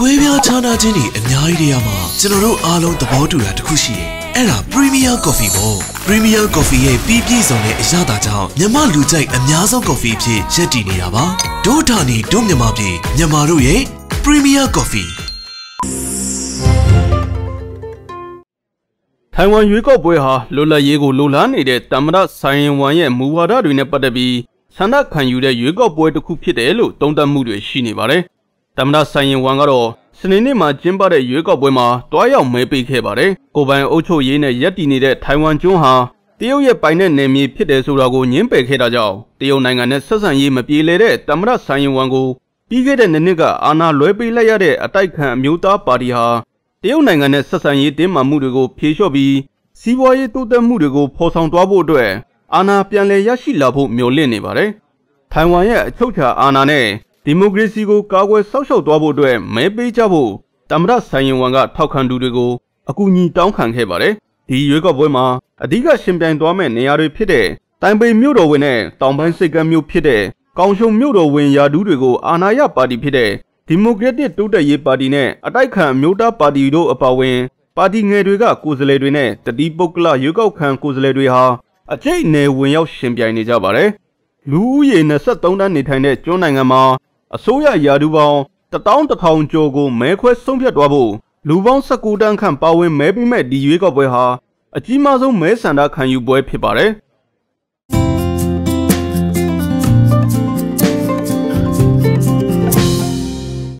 ကွဲပြားခြားနားခြင်းတွေအများကြီးတွေရမှာကျွန်တော်တို့အားလုံးသဘောတူတာတစ်ခုရှိတယ်။အဲ့ဒါ Premier Coffee ပေါ့။ Premier Coffee ရဲ့ပြီးပြည့်စုံတဲ့အရသာကြောင့်မြမလူကြိုက်အများဆုံး coffee အဖြစ်ရပ်တည်နေတာပါ။ဒို့ဌာနီဒို့မြမပြည်မြန်မာတို့ရဲ့ Premier Coffee ထိုင်ဝမ်ရွေးကောက်ပွဲဟာလွတ်လပ်ရေးကိုလိုလားနေတဲ့တမ္မရဆိုင်ရင်ဝမ်ရဲ့မူဝါဒတွေနဲ့ပတ်သက်ပြီးဆန္ဒခံယူတဲ့ရွေးကောက်ပွဲတစ်ခုဖြစ်တယ်လို့သုံးသပ်မှုတွေရှိနေပါတယ်။ တမ္မရဆိုင်ရင်ဝမ်ကတော့စနေနေ့မှာကျင်းပတဲ့ရွေးကောက်ပွဲမှာတွားရောက်မဲပေးခဲ့ပါတယ်။ကိုပိုင်အုပ်ချုပ်ရေးနဲ့ရပ်တည်နေတဲ့ထိုင်ဝမ်ကျွန်းဟာတရုတ်ရဲ့ပိုင်တဲ့နယ်မြေဖြစ်တယ်ဆိုတာကိုညှင်းပယ်ခဲ့တာကြောင့်တရုတ်နိုင်ငံနဲ့ဆက်ဆံရေးမပြေလည်တဲ့တမ္မရဆိုင်ရင်ဝမ်ကိုပြီးခဲ့တဲ့နှစ်နှစ်ကအာဏာလွဲပေးလိုက်ရတဲ့အတိုက်ခံအမျိုးသားပါတီဟာတရုတ်နိုင်ငံနဲ့ဆက်ဆံရေးတင်းမာမှုတွေကိုဖြေလျှော့ပြီးစီးပွားရေးတိုးတက်မှုတွေကိုဖော်ဆောင်သွားဖို့အတွက်အာဏာပြန်လည်ရရှိလာဖို့မျှော်လင့်နေပါတယ်။ထိုင်ဝမ်ရဲ့အချုပ်အခြာအာဏာနဲ့ ဒီမိုကရေစီကိုကာကွယ်စောင့်ရှောက်သွားဖို့အတွက်မဲပေးကြဖို့တမရဆိုင်ရင်ဝမ်ကထောက်ခံသူတွေကိုအကူအညီတောင်းခံခဲ့ပါတယ်။ဒီရွေးကောက်ပွဲမှာအဓိကရှင်ပြိုင်သွားမဲ့နေရာတွေဖြစ်တဲ့တိုင်ပေမြို့တော်ဝင်နဲ့တောင်ပိုင်းစိတ်ကမ်းမြို့ဖြစ်တဲ့ကောင်ရှုံမြို့တော်ဝင်ယာဒူးတွေကိုအာဏာရပါတီဖြစ်တဲ့ဒီမိုကရက်တစ်တိုးတက်ရေးပါတီနဲ့အတိုက်ခံမျိုးသားပါတီတို့အပါအဝင်ပါတီငယ်တွေကကိုယ်စားလှယ်တွေနဲ့တတိပုဂ္ဂလရွေးကောက်ခံကိုယ်စားလှယ်တွေဟာအကျိတ်နယ်ဝင်ရောက်ရှင်ပြိုင်နေကြပါတယ်။လူဦးရေ23တန်းနေထိုင်တဲ့ကျွန်းနိုင်ငံမှာ အစိုးရယာဒူပေါင်း11000ကျော်ကိုမဲခွဲဆုံးဖြတ်သွားဖို့လူပေါင်း19တန်းခန့်ပါဝင်မဲပေးမဲ့ဒီရွေးကောက်ပွဲဟာအကြီးမားဆုံးမဲဆန္ဒခံယူပွဲဖြစ်ပါတယ်